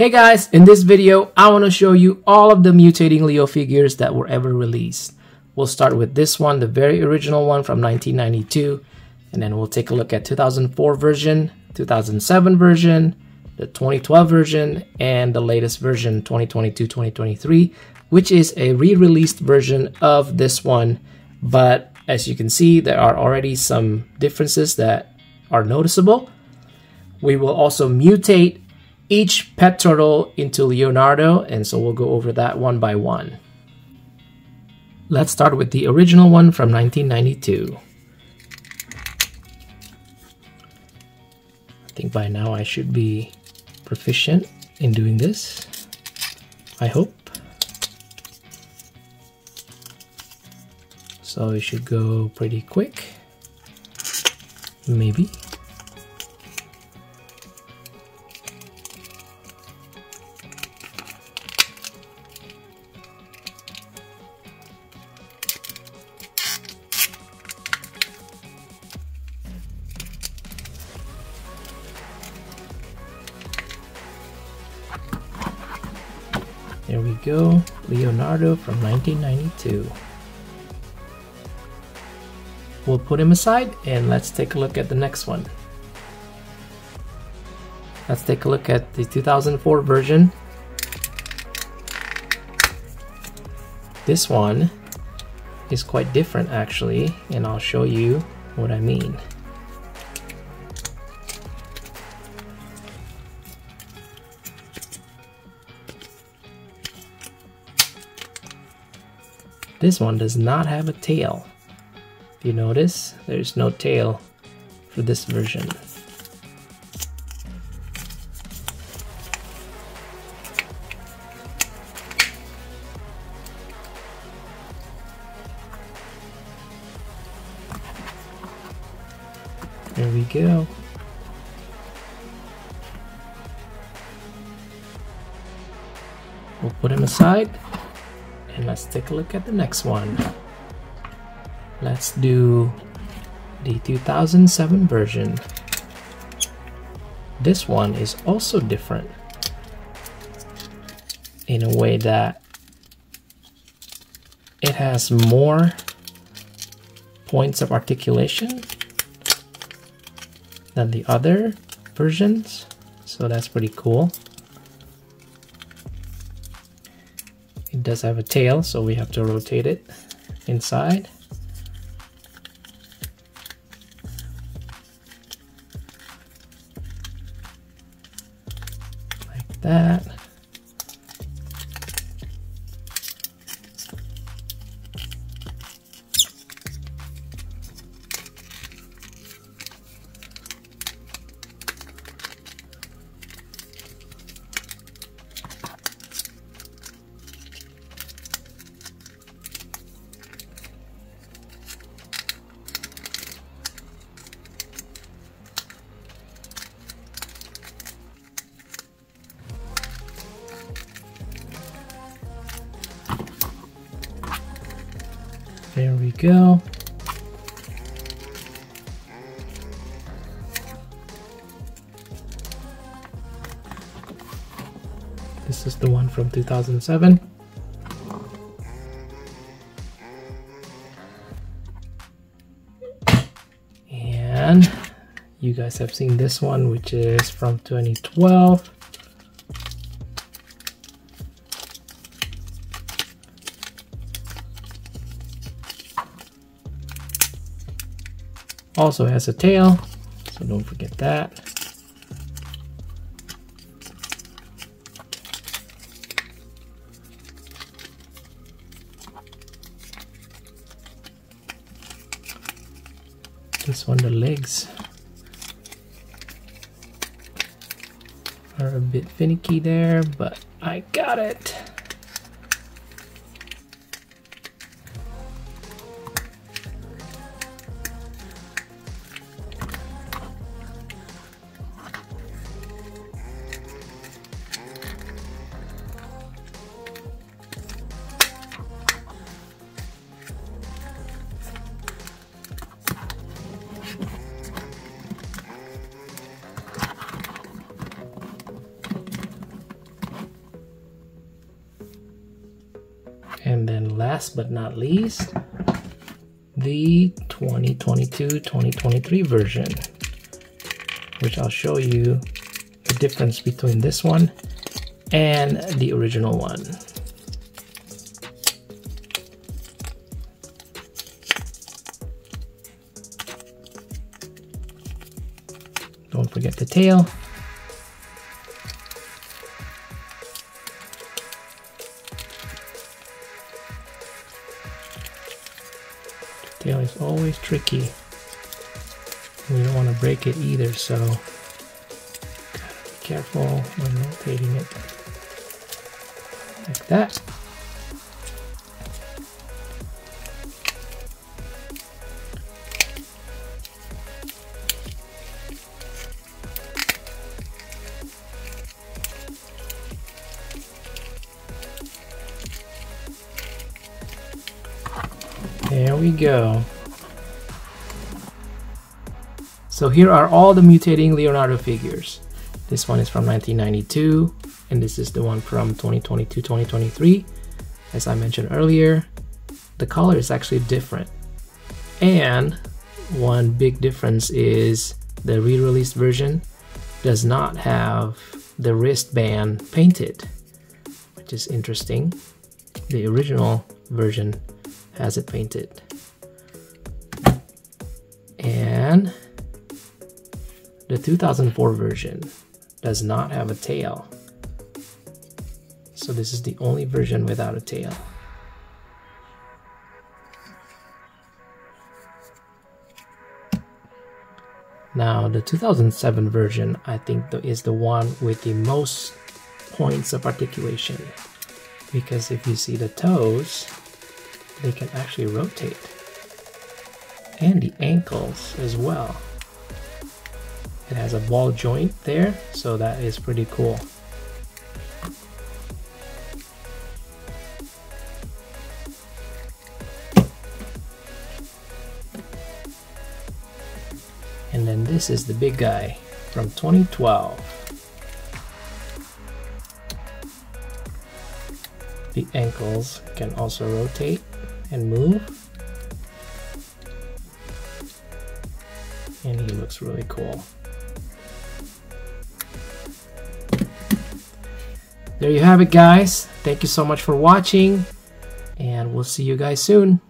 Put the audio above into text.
Hey guys, in this video, I want to show you all of the mutating Leo figures that were ever released. We'll start with this one, the very original one from 1992, and then we'll take a look at 2004 version, 2007 version, the 2012 version, and the latest version, 2022-2023, which is a re-released version of this one. But as you can see, there are already some differences that are noticeable. We will also mutate each pet turtle into Leonardo, and so we'll go over that one by one. Let's start with the original one from 1992. I think by now I should be proficient in doing this. I hope. So it should go pretty quick. Maybe. There we go, Leonardo from 1992. We'll put him aside and let's take a look at the next one. Let's take a look at the 2004 version. This one is quite different actually, and I'll show you what I mean. This one does not have a tail. If you notice, there's no tail for this version. There we go. We'll put him aside and let's take a look at the next one. Let's do the 2007 version. This one is also different in a way that it has more points of articulation than the other versions so that's pretty cool it does have a tail so we have to rotate it inside. Like that go. This is the one from 2007. And you guys have seen this one, which is from 2012. Also has a tail, so don't forget that. This one, the legs are a bit finicky there, but I got it. Last but not least, the 2022-2023 version, which I'll show you the difference between this one and the original one. Don't forget the tail. Always tricky. We don't want to break it either, so gotta be careful when rotating it like that. There we go. So here are all the mutating Leonardo figures. This one is from 1992, and this is the one from 2022-2023. As I mentioned earlier, the color is actually different. And one big difference is the re-released version does not have the wristband painted, which is interesting. The original version has it painted. And the 2004 version does not have a tail. So this is the only version without a tail. Now the 2007 version I think is the one with the most points of articulation because if you see the toes they can actually rotate and the ankles as well it has a ball joint there so that is pretty cool and then this is the big guy from 2012 the ankles can also rotate and move. And he looks really cool. There you have it guys. Thank you so much for watching and we'll see you guys soon.